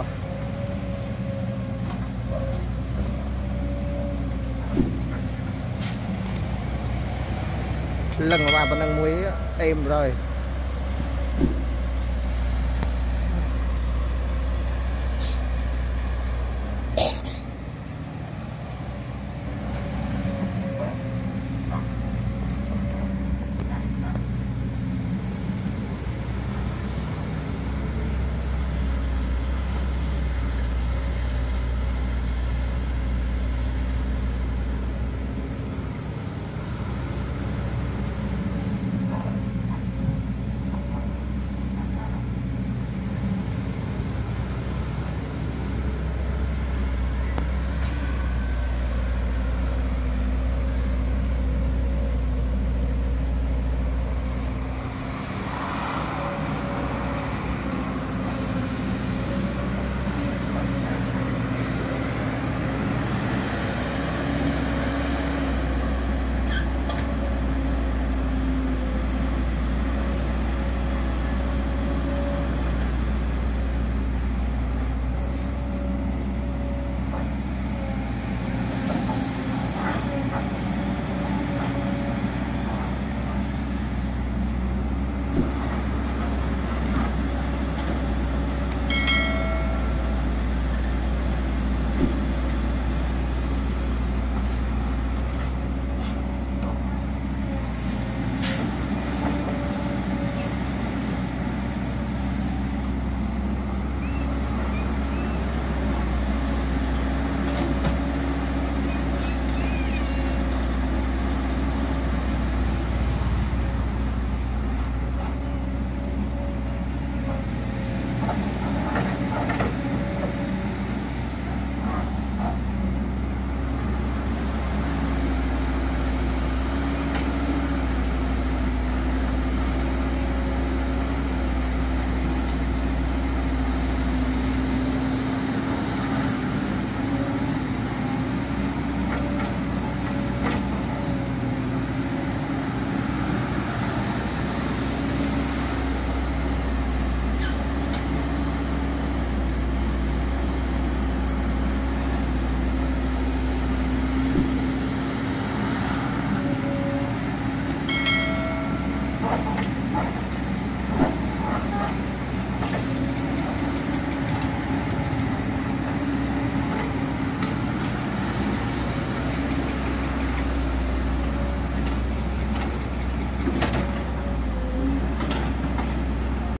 à lần mà bà bà đang muối êm rồi.